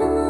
Ooh.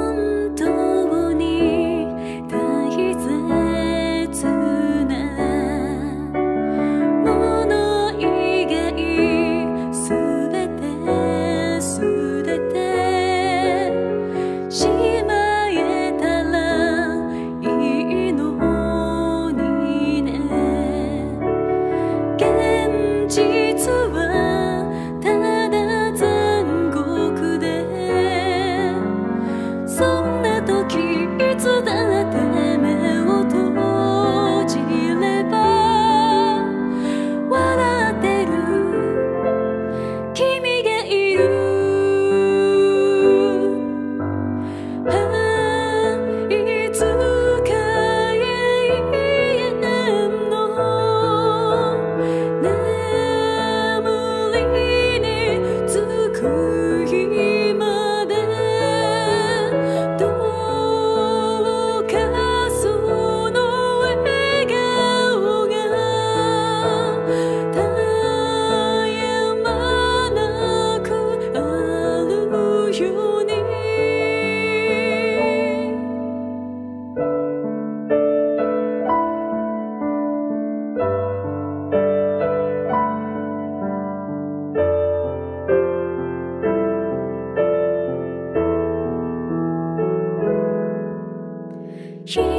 she